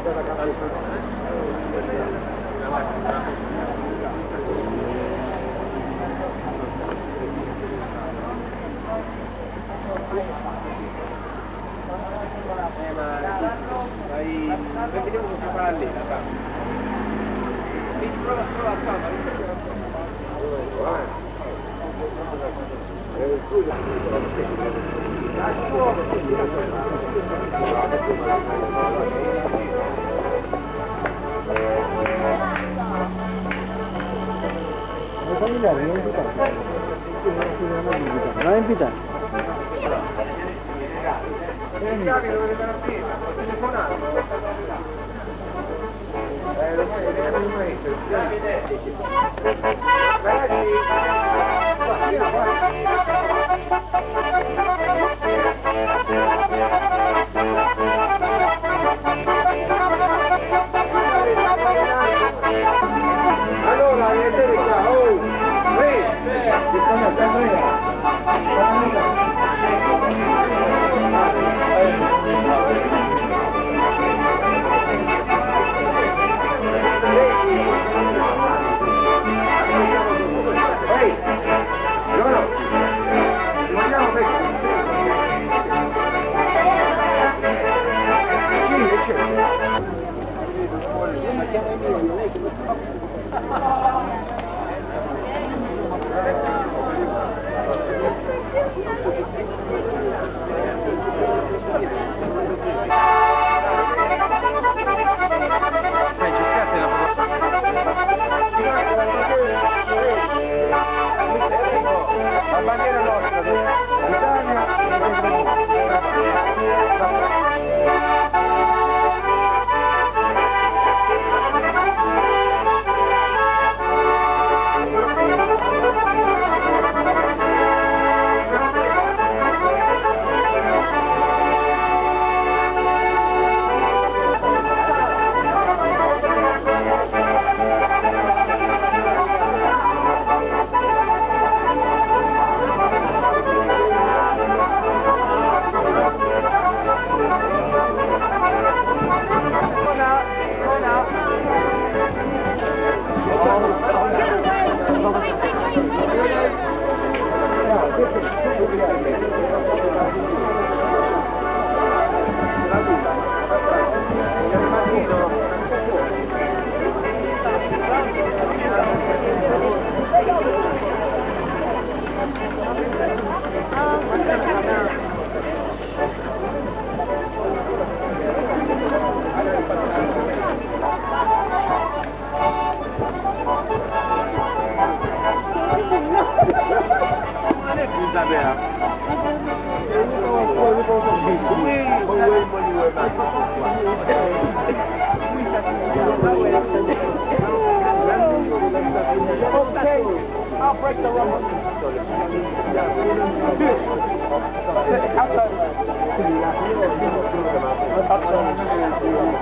Gracias. Familiare non è invitato. Non è invitato. I capi Ha ha ha! I'll break the rubber. Outside. Outside.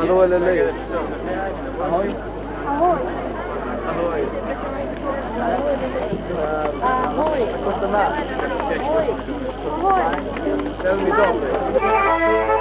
Alô, Lele. Ahoy. Ahoy. Ahoy. Ahoy. Ahoy. Ahoy. Tell me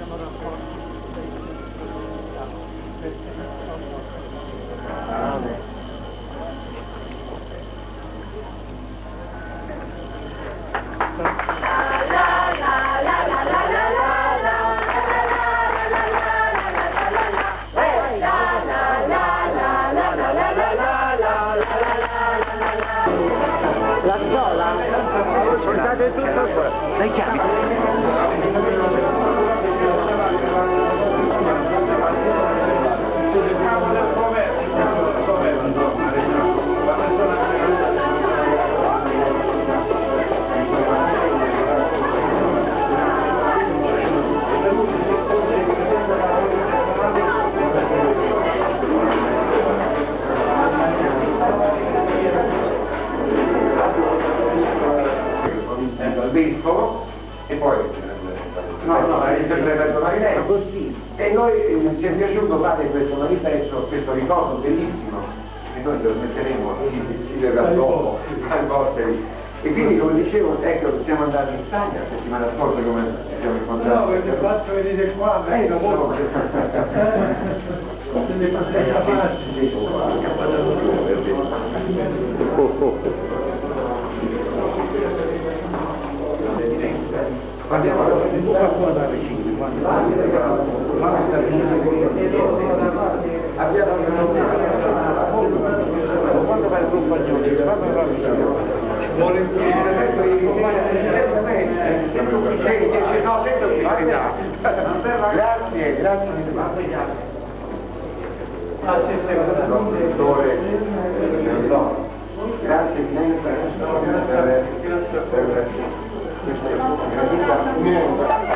numero 4. Fare questo manifesto, questo ricordo bellissimo, che noi trasmetteremo chi verrà dopo ai. E quindi come dicevo, ecco, siamo andati in Spagna la settimana scorsa come ci siamo incontrati. No, perché fatto venire qua, Eh, no. Se ne passai capaci. Parliamo allora. Abbiamo quando fai il compagnone, fammi fare Volentieri. No, senza ufficialità. Grazie, grazie no. Grazie immensa per, questa gradita